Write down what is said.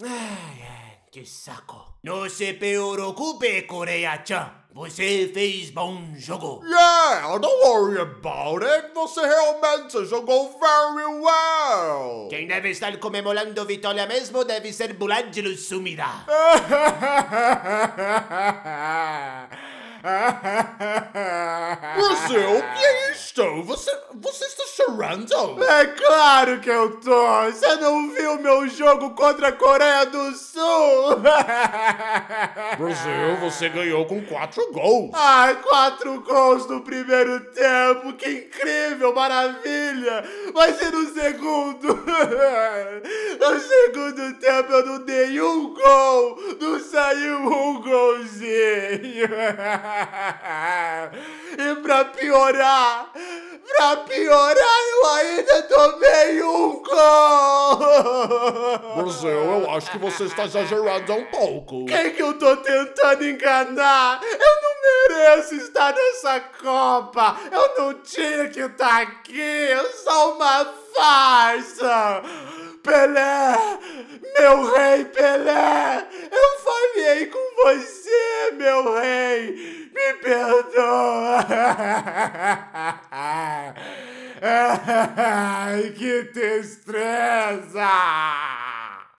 Ai, ai, que saco. Não se preocupe, Coreia-chan. Você fez bom jogo. Yeah, don't worry about it. Você realmente jogou very well. Quem deve estar comemorando vitória mesmo deve ser Bulangelo Sumida. Brasil, o que é isto? Você, você está chorando? É claro que eu tô! Você não viu meu jogo contra a Coreia do Sul? Brasil, você ganhou com quatro gols. Ai, quatro gols no primeiro tempo! Que incrível, maravilha! Mas e no segundo? No segundo tempo eu não dei um gol! Não saiu um golzinho! Pra piorar, pra piorar, eu ainda tomei um gol! Brasil, eu acho que você está exagerando um pouco. Quem que eu tô tentando enganar? Eu não mereço estar nessa Copa! Eu não tinha que estar aqui! Eu sou uma farsa! Pelé! Meu rei Pelé! Eu falhei com você, meu rei! Me perdoa! Ai, que tristeza!